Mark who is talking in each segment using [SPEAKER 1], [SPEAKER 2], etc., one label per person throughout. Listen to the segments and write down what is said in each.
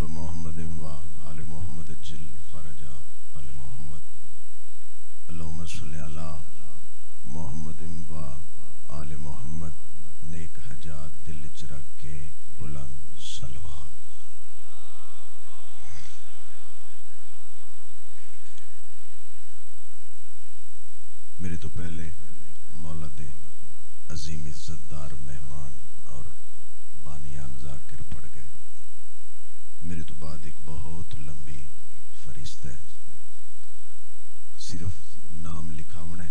[SPEAKER 1] رب محمد و آل محمد جل فرجا آل محمد. اللہم صلی علی محمد و آل محمد. نیک حجات، دل چرک کے بلند سلوات. میرے تو پہلے مولد عظیم عزتدار مہمان اور بانیان ذاکر پڑ گئے میرے تو بعد ایک بہت لمبی فہرست ہے۔ صرف نام لکھاونے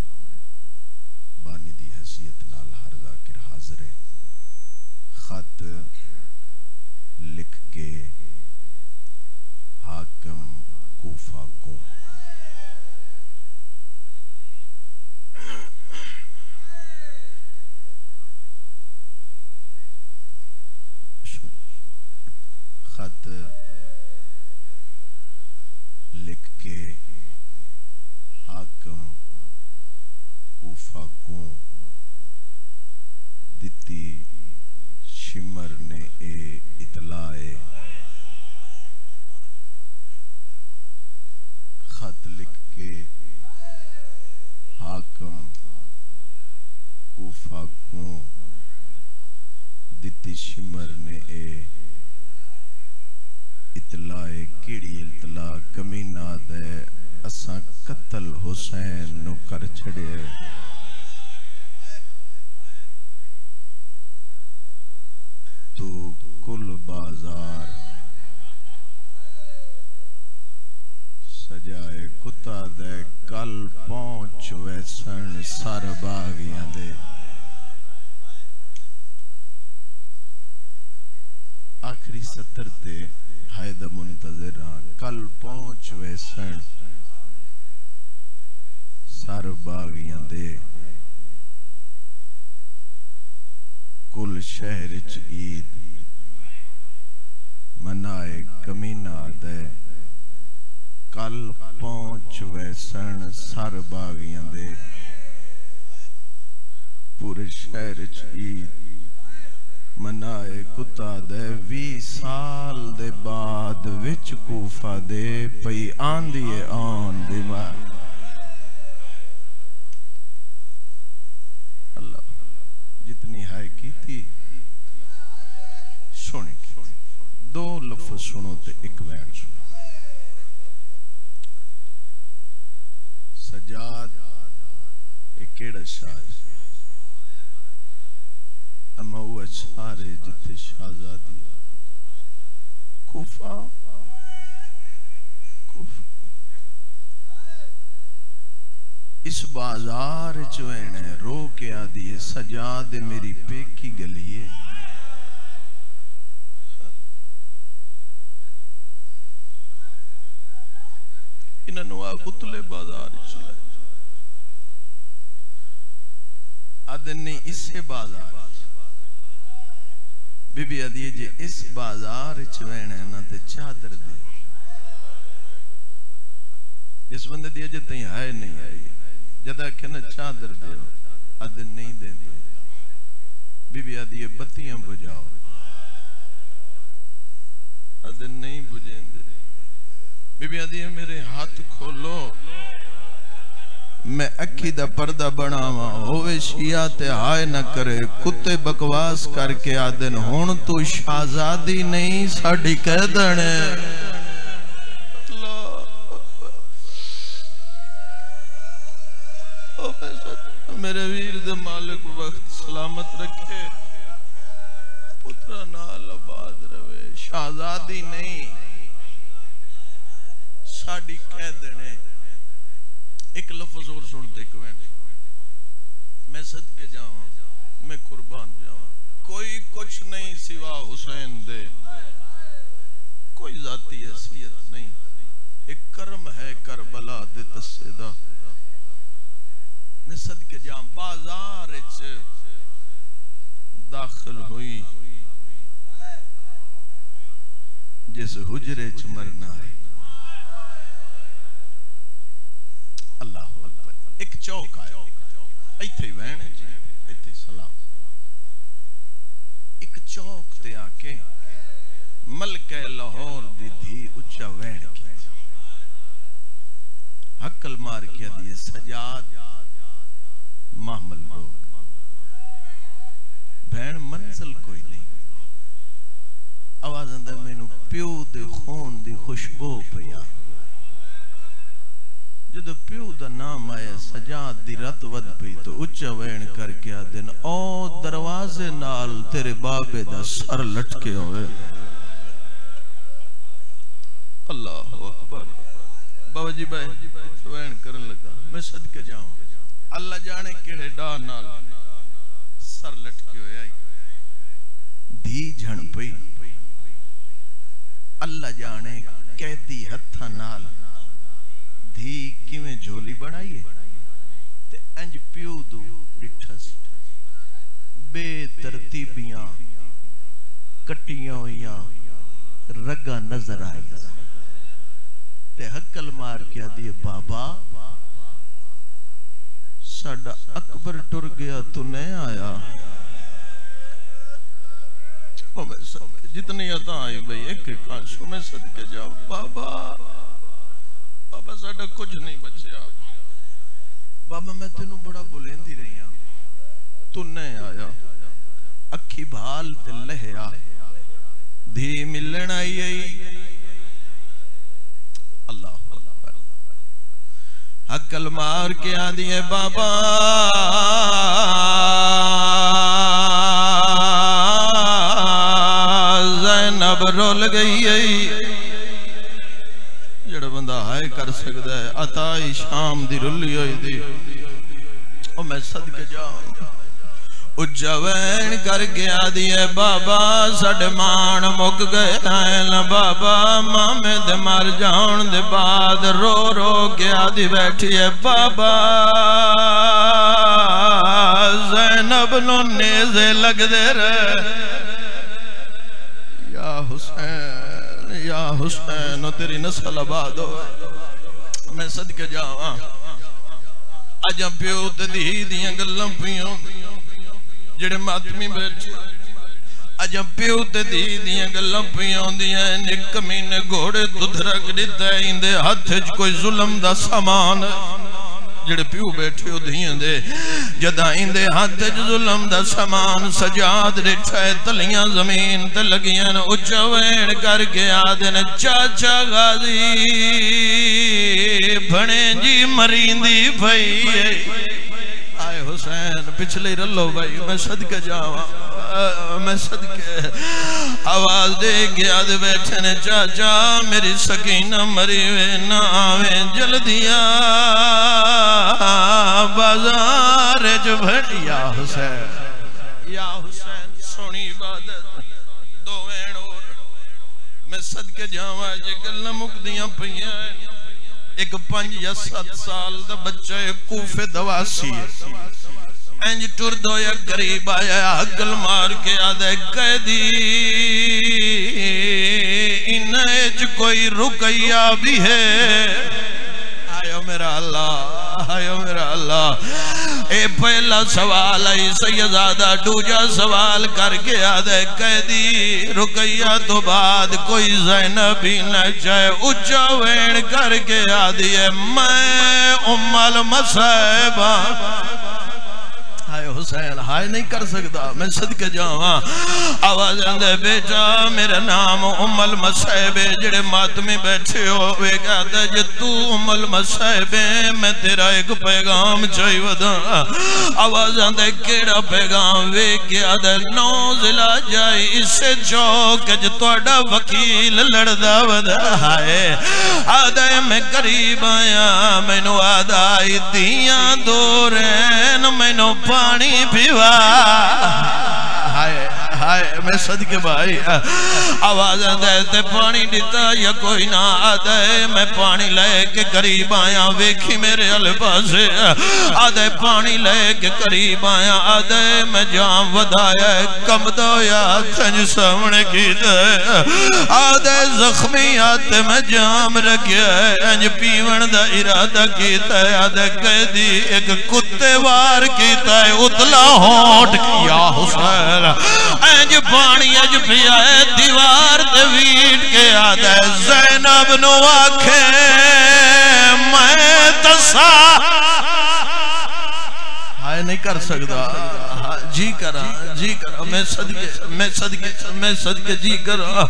[SPEAKER 1] بانی دی حیثیت نال ہر ذاکر حاضر ہے خط لکھ کے حاکم کوفہ کو خط لکھ کے حاکم کوفہ کو دیتی شمر نے اے اطلاع خط لکھ کے حاکم کوفہ کو دیتی شمر نے اے اطلاع کیڑی اطلاع کمینہ دے۔ اساں قتل حسین نو کر چھڑے۔ تو کل بازار سجائے کتا دے، کل پہنچ ویسن سر باغیاں دے۔ آخری ستر تے حید منتظران کل پہنچ ویسن۔ سر باغیاں دے۔ کل شہر چ عید۔ منائے کمینہ دے۔ کل پہنچ ویسن سر باغیاں دے۔ پورے شہر چ عید۔ منائے کتا دے وی سال دے بعد وچ کوفہ دے پئی آن دیئے آن دی ماں اللہ جتنی ہائے کی تھی سنے کی دو لفظ سنو تے ایک وین سنو سجاد ایک کیڑا شاہ اما وہ اچھارے جتے شہزادی کوفہ۔ اس بازار چوینے رو کے آدھی سجاد میری پیکی گلیے انہوں آگتلے بازار چلے آدھنی اسے بازار بی بی ادیے جے اس بازار چوینے نا تے چادر دے اس بندے دیئے جے تہیں آئے نہیں آئی جدہ کہنا چادر دے ہو نہیں دے دے بی بی ادیے بتیاں بجاؤ ادن نہیں بجیں دے بی بی ادیے میرے ہاتھ کھولو میں اکی دا پردہ بناوا ہوئے شیعہ تے ہائے نہ کرے، کتے بکواس کر کے آدن ہون تو شہزادی نہیں ساڑھی کہہ دنے میرے ویر دے مالک وقت سلامت رکھے، پترہ نال آباد روے شہزادی نہیں ساڑھی کہہ دنے ایک لفظ اور سنتے کوئیں میں صدقے جاؤں میں قربان جاؤں کوئی کچھ نہیں سوا حسین دے۔ کوئی ذاتی حیثیت نہیں۔ ایک کرم ہے کربلا دے تسیدہ میں صدقے جاؤں بازار اچھ داخل ہوئی۔ جس حجرے چھ مرنا ہے اللہ اکبر ایک چوک آیا۔ ایتھے وینے جی ایتھے سلام۔ ایک چوک تے آکے ملکہ لاہور دی دھی اچھا وین کی۔ حقل مار کیا دیئے سجاد محمل روگ بین منزل کوئی نہیں۔ آواز اندر میں نو پیو دے خون دی خوشبو پیا جدو پیو دا نام آیا سجاد دی رت ود پی تو اچھا وین کر کیا دن، او دروازے نال تیرے بابے دا سر لٹکے ہوئے۔ اللہ اکبر۔ بابا جی بھائی وین کرن لگا۔ میں صدقے جاؤں۔ اللہ جانے کیڑے ڈار نال سر لٹکے ہوئے آئی۔ دھی جھن پئی۔ اللہ جانے قیدی ہتھا نال دھی کیویں جھولی بڑھائیے تے انج پیو دو ڈٹھس۔ بے ترتیبیاں کٹیاں ہویاں رگا نظر آئی تے حقل مار کیا دیئے بابا ساڑا اکبر ٹر گیا، تو نہیں آیا۔ جتنی عطا آئی بھئی، ایک ایک آنشو میں صدقے جاؤ بابا بابا ساڑا کچھ نہیں بچیا بابا میں تینوں بڑا بولین دی رہی ہوں تو نہیں آیا اکھی بھال تے لہیا دھی ملن آئی آئی اللہ حقل مار کے آدھئے بابا زینب رول گئی ہے جڑا کر سکتا ہے۔ عطائی شام دی رلی ہوئی دی۔ او میں صدقے جاؤں اجوین کر گیا دیئے بابا سڑ مان مک گئے ہیں بابا، مامے دے مر جاؤن دے بعد رو رو گیا دی بیٹھی ہے۔ بابا، زینب نو نیزے لگ دے رہے۔ یا حسین یا حسین تیری نسل آباد ہو میں صدقے جاواں۔ اجا پیو تے دی دیاں گلاں پیوں۔ جڑے ماتمی بیٹھے۔ اجا پیو تے دی دیاں گلاں پیوں دیاں نک کمینے گھوڑے دھرک دیتا ہے۔ اندے ہاتھ کوئی ظلم دا سامان ہے۔ جڑے پیو بیٹھے ہو دیاں دے جدا اندے ہاتھ ظلم دا سامان، سجاد رٹھائے تلیاں زمین تے لگیاں اچھا وین کر کے آدھن چاچا غازی بھنے جی مریندی بھائی آئے حسین، پچھلے رلو بھائی، میں صدقے جاؤں میں صدقے آواز دے گیا دے بیٹھے نے چاچا میری سکینہ مری وے نہ آوے جل دیا بازار جو بھڑی یا حسین یا حسین، سونی عبادت، دو وین اور۔ میں صدقے جاؤں جے گلہ مکدیاں پہیاں ایک پنج یا ست سال دا بچہ کوفے دواسی ہے۔ انج ٹر دو یا قریب آیا حقل مار کے آدھے قیدی۔ انہیں کوئی رکیہ بھی ہے۔ آئیو میرا اللہ آئیو میرا اللہ۔ اے پہلا سوال آئی سیدادہ ڈوجا سوال کر کے آدھے قیدی۔ رکیہ تو بعد کوئی زینبی نہ چاہے اچھا وین کر کے آدھی ہے، میں ام المصیبہ۔ ہائے حسین، ہائے نہیں کر سکتا، میں صدقے جاؤں آواز اندے بیٹا، میرا نام ام المصیبے جڑے ماتمی بیٹھے ہو وے کہتا جے تو ام المصیبے میں تیرا ایک پیغام چاہی ودا۔ آواز اندے کیڑا پیغام وے کیا دے نوزلہ جائی اس سے چوک جو توڑا وکیل لڑدا ودا۔ ہائے آدھے میں قریب آیا میں نو آدھائی دیاں دورین میں نو پا پانی پیوا۔ ہائے ہائے میں صدقے بھائی۔ آواز دیتے پانی دیتا یا کوئی نہ آدھے میں پانی لے کے قریب آیا، ویکھی میرے الباسے آدھے پانی لے کے قریب آیا آدھے میں جام ودایا، کم دویا کھنج سامنے کی دے آدھے زخمی آتے، میں جام رکھیا۔ ہے انج پیون دا ارادہ کیتا ہے آدھے قیدی ایک کتے وار کیتا ہے، اتلا ہونٹ کیا حسین۔ اے اینج پانی اج پیا ہے، دیوار تے ویٹ کے آدھا ہے۔ زینب نو آکھے، میں تسا نہیں کر سکتا۔ جی کرا جی کرا۔ میں صدقے میں صدقے میں صدقے جی کرا۔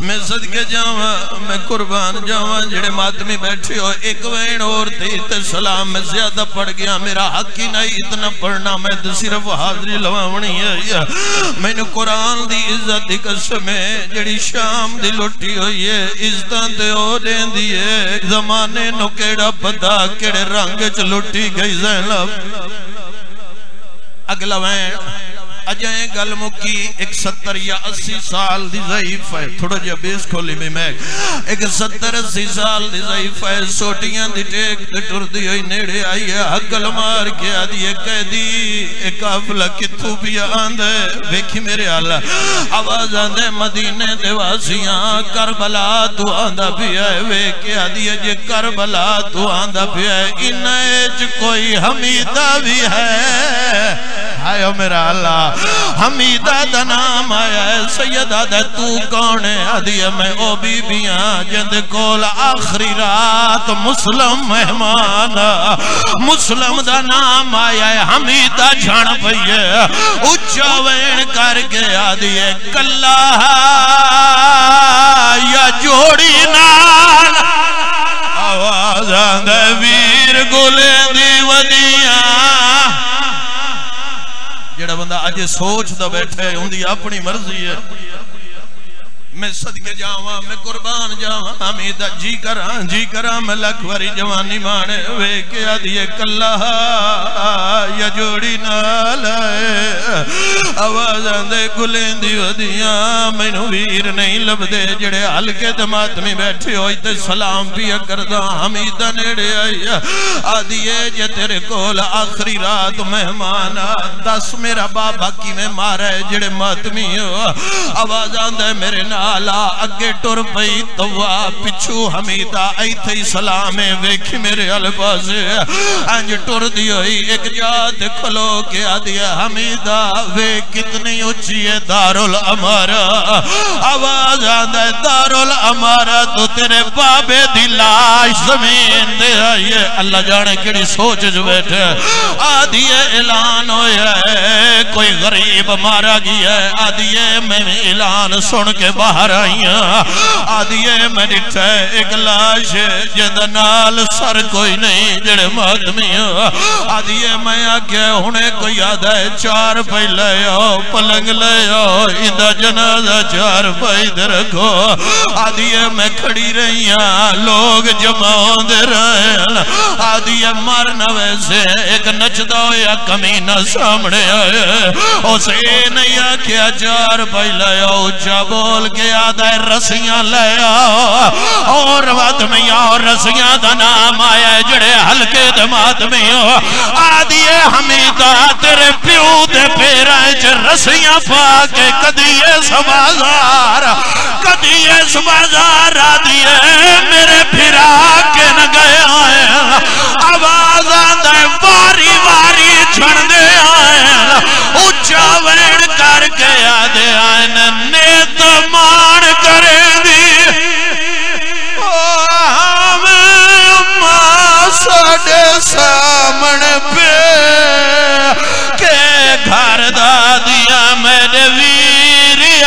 [SPEAKER 1] میں صدقے جاواں، میں قربان جاواں۔ جڑے ماتمی بیٹھے ہو ایک وین اور تھی تے سلام میں زیادہ پڑھ گیا۔ میرا حق ہی نہیں اتنا پڑھنا۔ میں تو صرف حاضری لواونی ہے۔ میں نے قرآن دی عزت دی قسم ہے۔ جڑی شام دی لٹی ہوئی ہے، عزتاں تے ہو دین دی ہے۔ زمانے نو کیڑا پتا کیڑے رنگ چ لٹی گئی زینب۔ اگلا وین اجائیں گل مکی، ایک ستر یا اسی سال دی ضعیف ہے۔ تھوڑا جا بیس کھولی میں میں۔ ایک ستر اسی سال دی ضعیف ہے۔ سوٹیاں دی ٹیک دی ٹر دی ہوئی نیڑے آئی ہے۔ حقل مار کے آدھی ہے، کہہ دی ایک افلہ کتھو بھی آندھے ویکھی میرے اللہ آواز آندھے مدینے دے کربلا تو آندھا بھی ہے۔ ویکھی آدھی ہے جے کربلا تو آندھا بھی ہے۔ انہیں کوئی حمیدہ بھی ہے۔ آئے میرا اللہ حمیدہ دا نام آیا ہے سیدہ دا تو کون ہے آدھیا میں او بی بیاں جند کول آخری رات مسلم مہمان مسلم دا نام آیا ہے حمیدہ جھان پئیے اچھا وین کر کے آدھیا کلا یا جوڑی نال آواز آندھے ویر گلیں بندہ اج سوچ دا بیٹھے ہوں دی اپنی مرضی ہے۔ میں صدقے جاواں، میں قربان جاواں حمیدہ جی کراں جی کراں، میں لکھ وری جوانی مانے، وے کے ادھیے کلا یا جوڑی نال آواز آندے گلیں دی ودیاں، مینوں ویر نہیں لبدے جڑے ہلکے تے ماتمی بیٹھے ہوئی تے سلام بھی کردا حمیدہ نیڑے آئی۔ آدھیے جے تیرے کول آخری رات مہمان دس میرا بابا کی میں مارا جڑے ماتمی ہو۔ آواز آندے میرے نال نالا اگے ٹر پئی، توا پچھو حمیدہ، ایتھے سلامے ویکھی میرے الباز انج ٹر دی ہوئی، ایک جات کھلو کے آدیا حمیدہ۔ وے کتنی اچھی ہے دار الامارہ آواز آدھا ہے دار تو تیرے بابے دی لاش زمین دے آئیے اللہ جانے کڑی سوچ جو بیٹھے۔ آدھی اعلان ہویا ہے۔ کوئی غریب مارا گیا ہے۔ آدھی میں اعلان سن کے باہر باہر آئیاں آدھیے میں ڈٹھے ایک لاش جد نال سر کوئی نہیں جڑے مادمی آدھیے میں آگے ہونے کوئی آدھا ہے چار پہی لے آؤ پلنگ لے آؤ اندہ جنازہ چار پہی در رکھو آدھیے میں کھڑی رہی رہیاں لوگ جمع دے رہے آدھیے مرنا ویسے ایک نچدہ یا کمینہ سامنے آئے اسے نہیں آکھیا چار پہی لے آؤ چا بول کے آدھے رسیاں لے آؤ اور وقت میں اور رسیاں دا نام آیا جڑے ہلکے دمات میں ہو۔ آدھیے حمیدہ تیرے پیو دے پیرائے چھ رسیاں پاکے کدیے سبازار۔ کدیے سبازار آدھیے میرے پھرا کے نہ گئے آئے۔ آواز آدھے واری واری چھڑ دے آئے۔ اچھا وین کر کے آدھے آئے نیت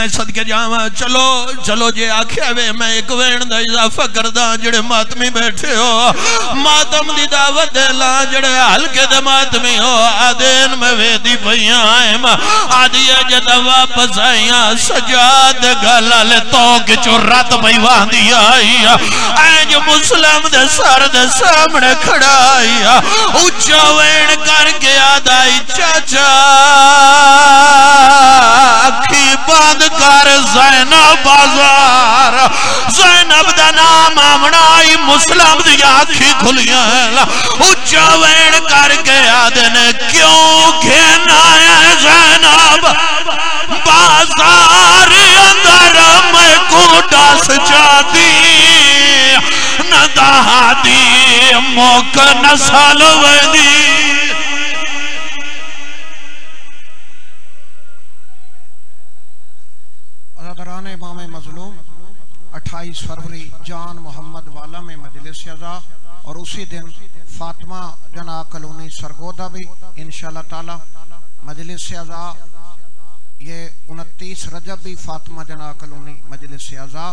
[SPEAKER 1] میں صدقے جاواں چلو چلو جے آکھیا وے، میں ایک وین دا اضافہ کردہ جڑے ماتمی بیٹھے ہو۔ ماتم دی دعوت دے لا جڑے ہلکے دے ماتمی ہو۔ آدین میں ویدی پہیاں آئیم آدھی جدہ واپس آئیاں سجاد گھلا لے توک چو رات بھئی واندی آئی آئیں جو مسلم دے سر دے سامنے کھڑا آئی اچھا وین کر کے آدھائی چاچا۔ اکھی بات کر زینب بازار۔ زینب دا نام آمنائی مسلم دی آنکھی کھلیاں اچھا وین کر کے آدھنے کیوں گھینا ہے زینب؟ بازار اندر میں کو ڈاس چاہتی نہ دہادی موک نسل ودی
[SPEAKER 2] اٹھائیس فروری جان محمد والا میں مجلس ازا اور اسی دن فاطمہ جنا کلونی سرگودہ بھی انشاءاللہ تعالی مجلس ازا یہ انتیس رجب بھی فاطمہ جنا کلونی مجلس ازا